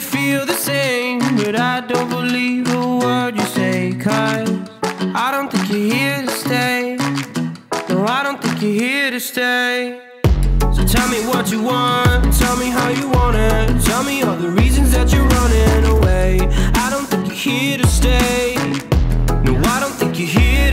You feel the same. But I don't believe a word you say. Cause I don't think you're here to stay. No, I don't think you're here to stay. So tell me what you want, tell me how you want it. Tell me all the reasons that you're running away. I don't think you're here to stay. No, I don't think you're here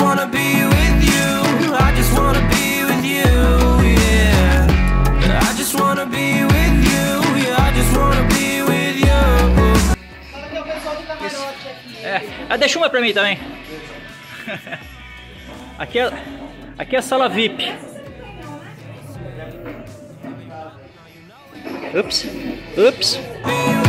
wanna. É, deixa uma pra mim também. Aqui é, aqui é a sala VIP. Oops. Be